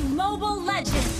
to Mobile Legends!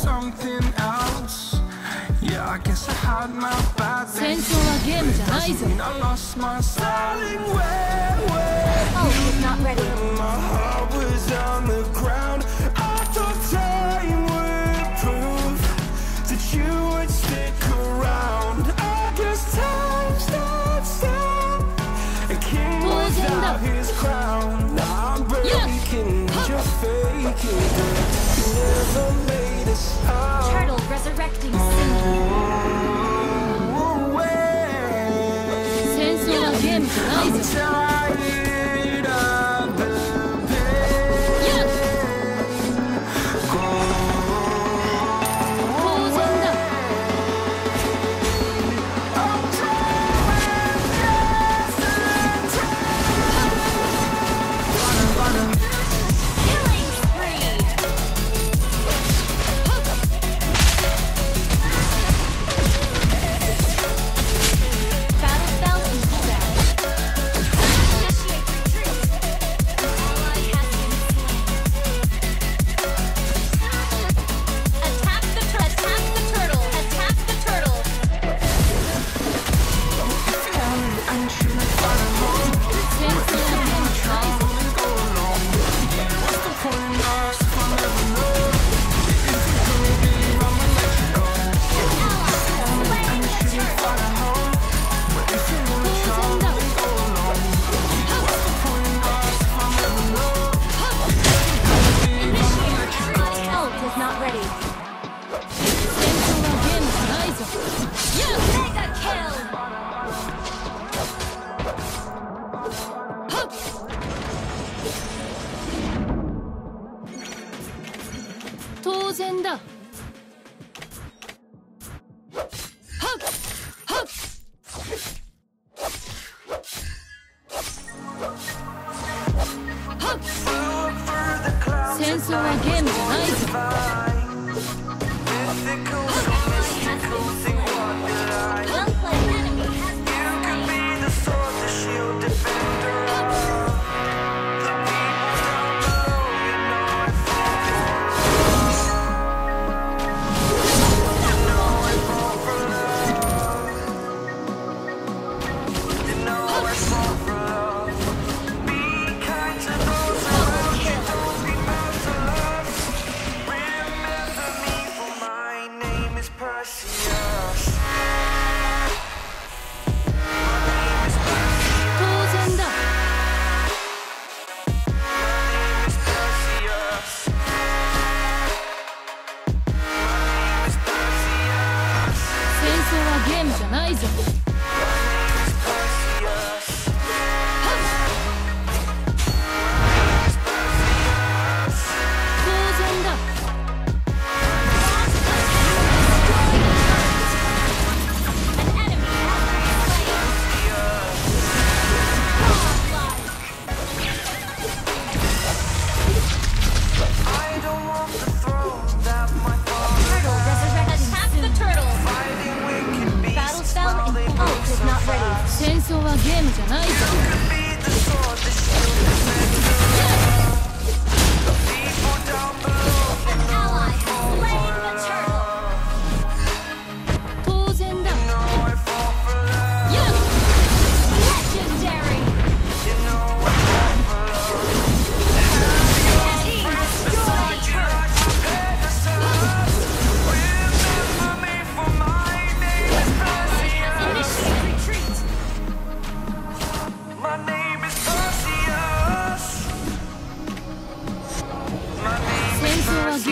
something else. Yeah, I guess I had my bad days. Doesn't mean I lost my styling where, where Oh, he's not ready. my heart was on the ground? I thought time would prove That you would stick around. I guess time stood still A king without his crown. Now I'm breaking, yes. just faking Never Turtle resurrecting Sensual Gem Rising. again. friends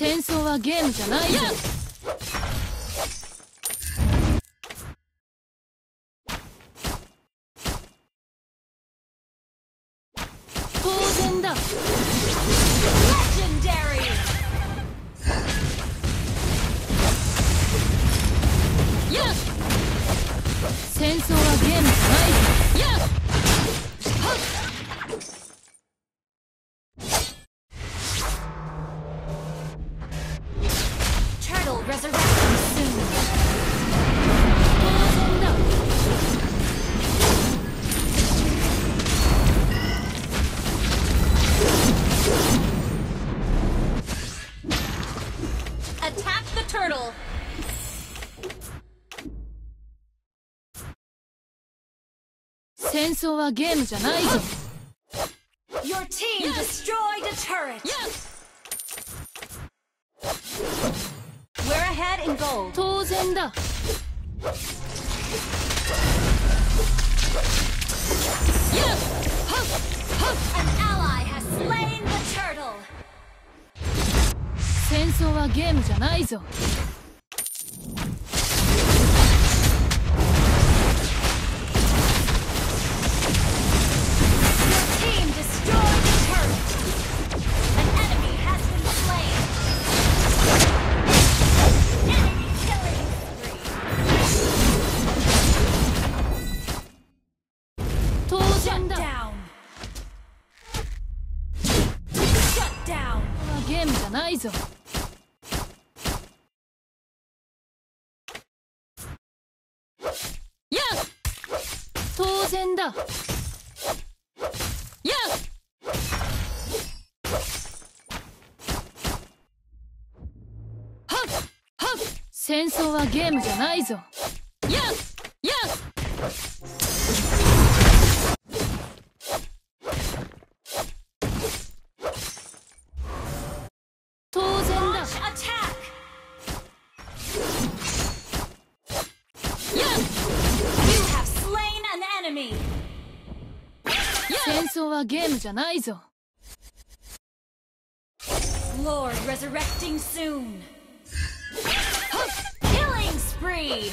戦争はゲームじゃない。や戦争はゲームじゃないぞ Your team destroyed a turret! We're ahead in gold! 当然だ An ally has slain the turtle! 戦争はゲームじゃないぞ戦だ。や戦争はゲームじゃないぞ。やっやっ。はゲームじゃないぞ Lord resurrecting soon! Killing spree!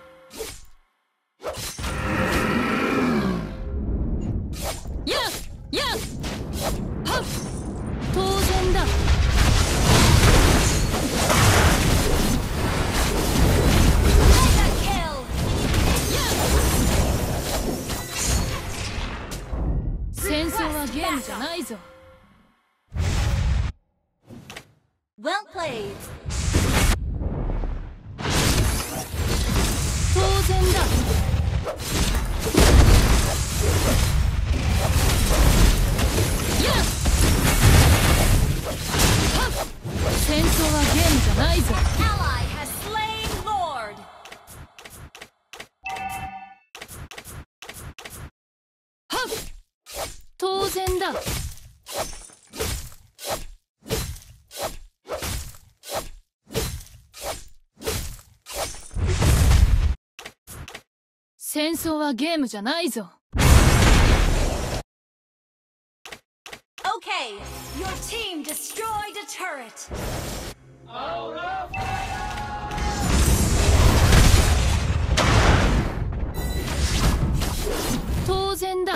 やっはっ当然だ戦争はゲームじゃないぞ戦争はゲームじゃないぞ Okay, your team destroyed a turret. Aura fire! 当然だ。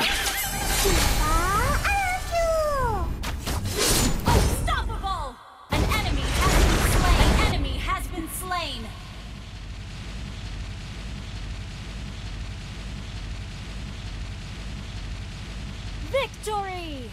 Unstoppable! An enemy has been slain. Enemy has been slain. Victory!